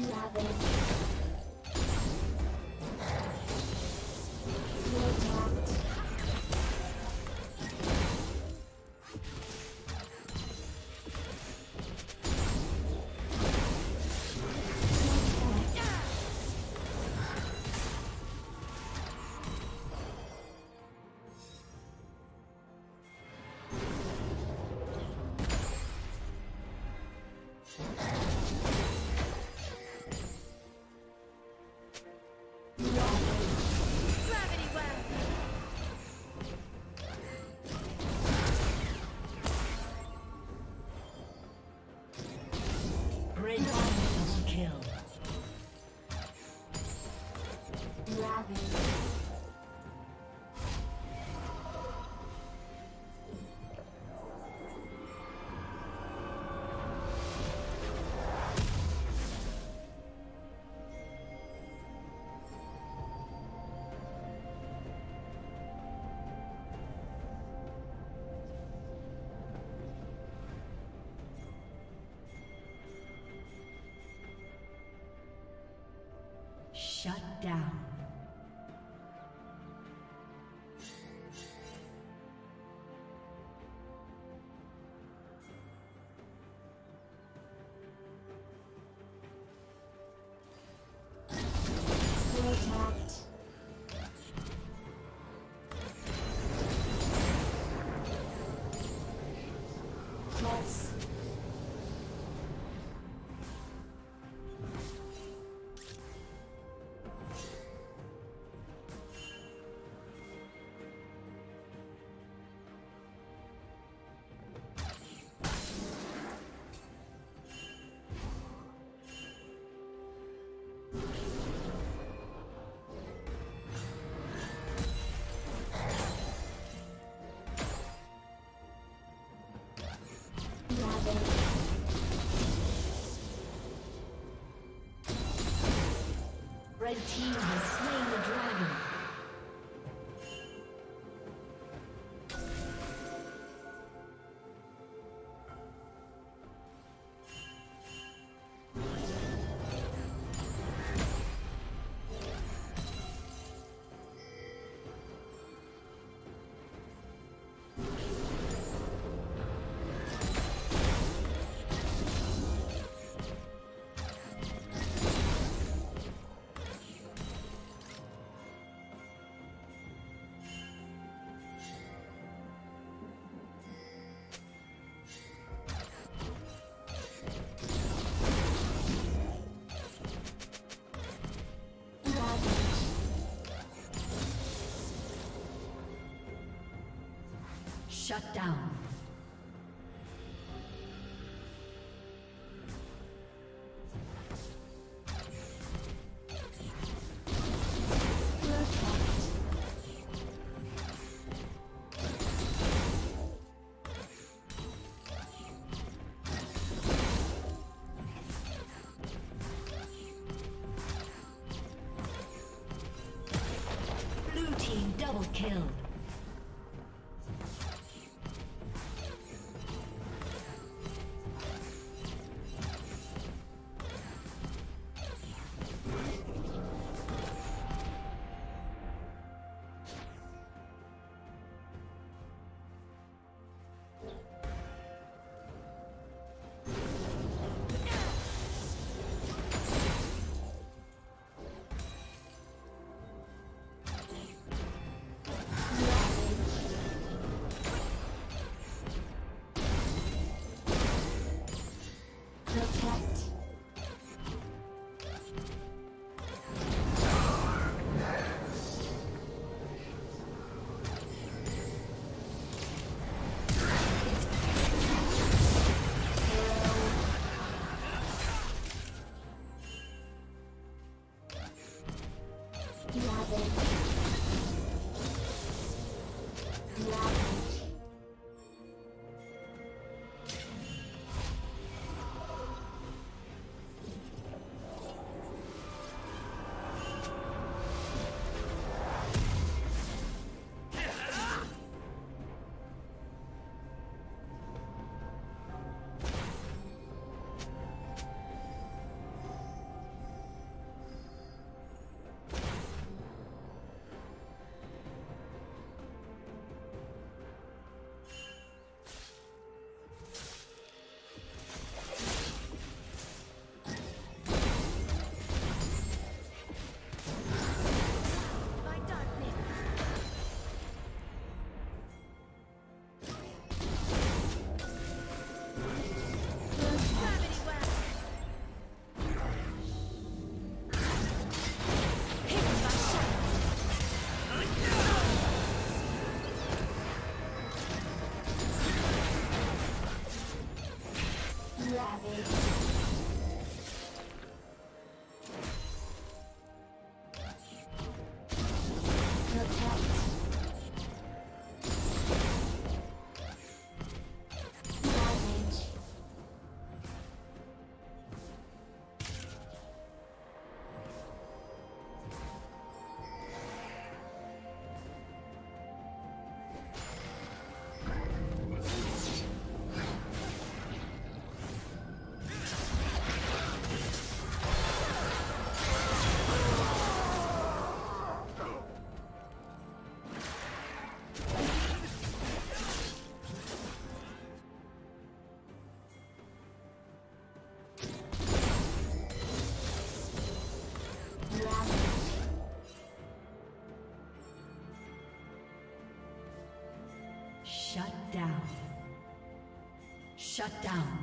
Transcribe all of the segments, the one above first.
Gravity Shut down. Red team has Shut down. Shut down.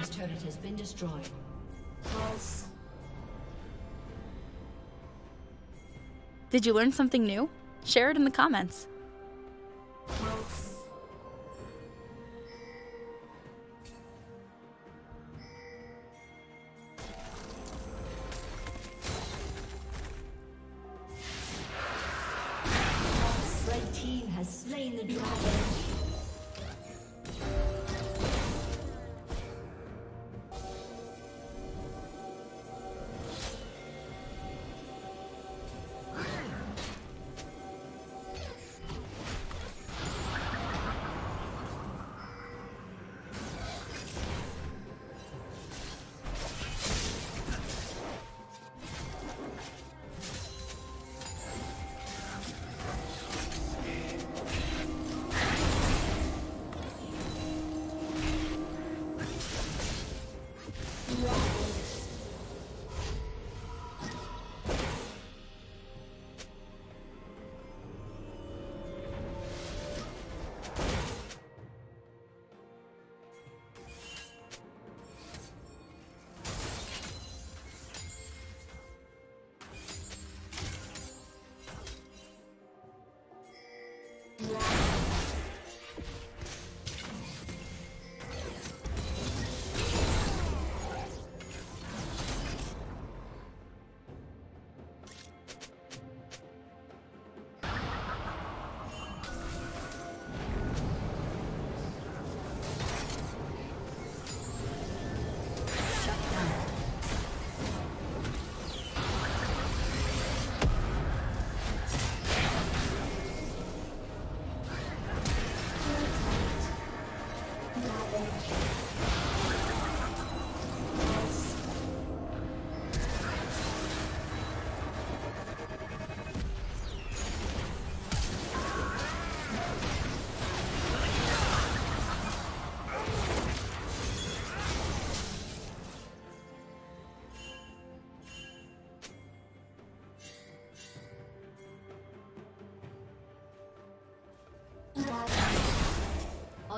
Team's turret has been destroyed. Pulse. Did you learn something new? Share it in the comments. Pulse. Red Team has slain the dragon.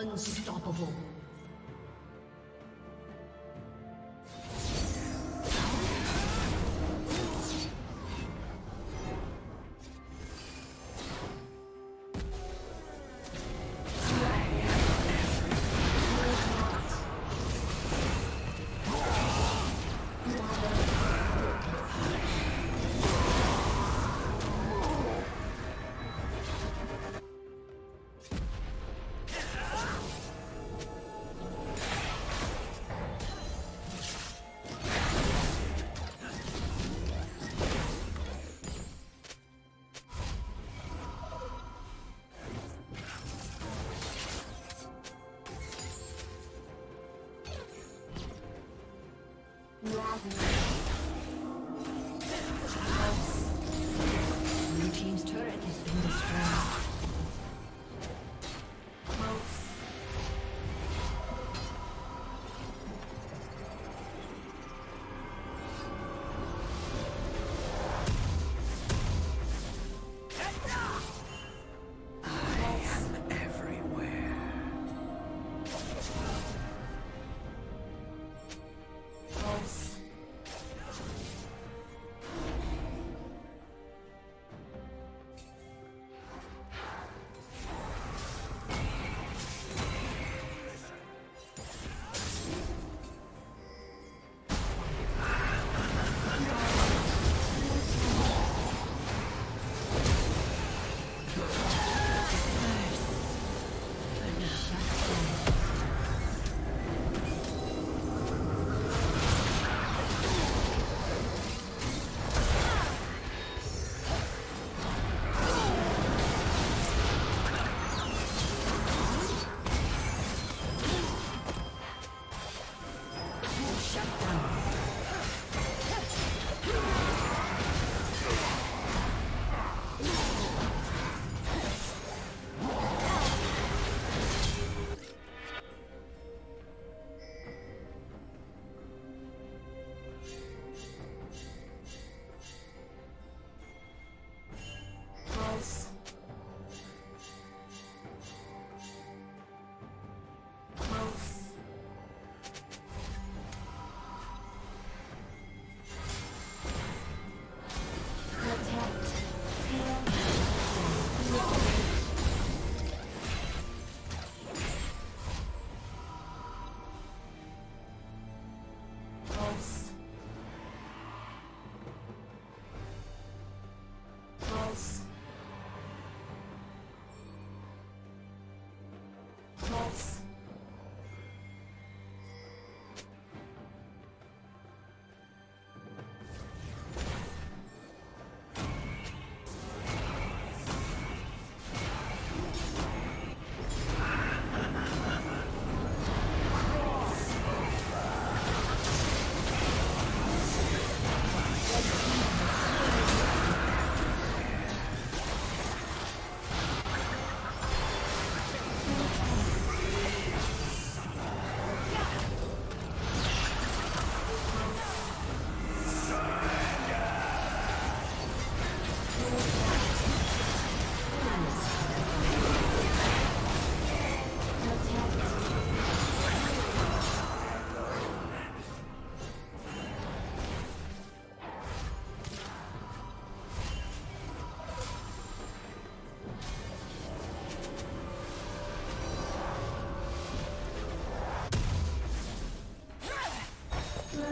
Unstoppable.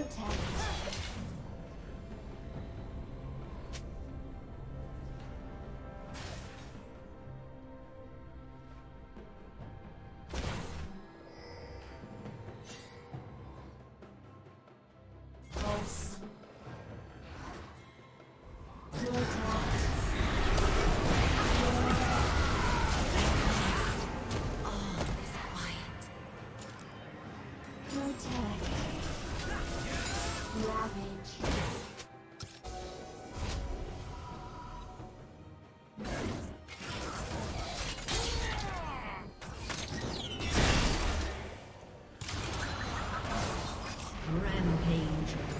Protect. Rampage.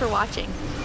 For watching.